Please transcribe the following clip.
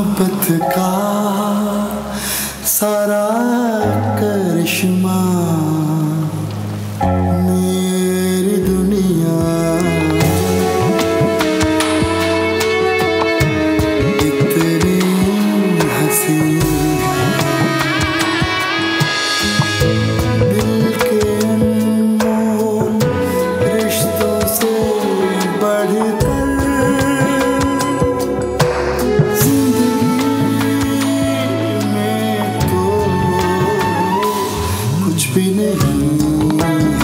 मोहब्बत का सारा करिश्मा। sorrir.